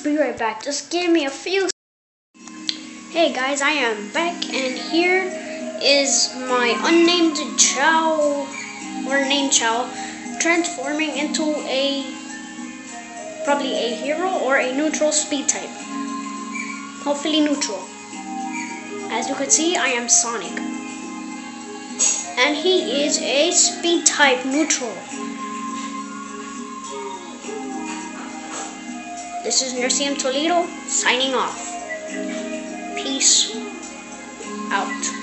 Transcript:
be right back. Just give me a few. Hey guys, I am back, and here is my unnamed Chao, or named Chao, transforming into a probably a hero or a neutral speed type. Hopefully neutral. As you can see, I am Sonic. And he is a speed type neutral. This is Nercium Toledo signing off. Peace out.